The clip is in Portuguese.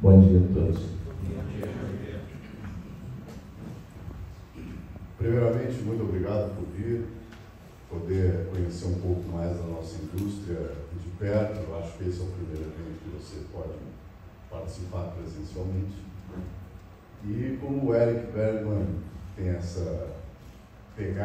Bom dia a todos. Primeiramente, muito obrigado por vir, poder conhecer um pouco mais da nossa indústria de perto. Eu acho que esse é o primeiro evento que você pode participar presencialmente. E como o Eric Bergman tem essa pegada,